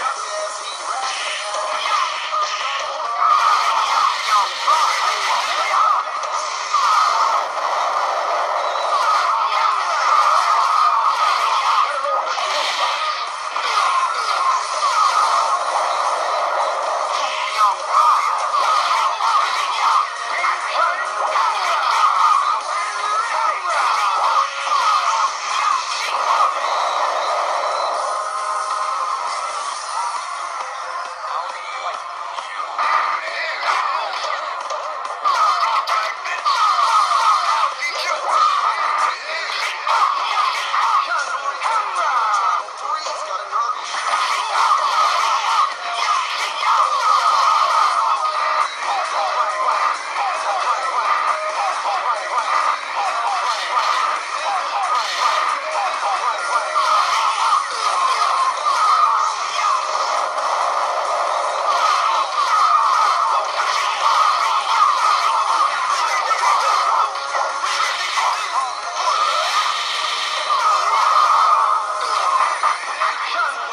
Yeah. Shut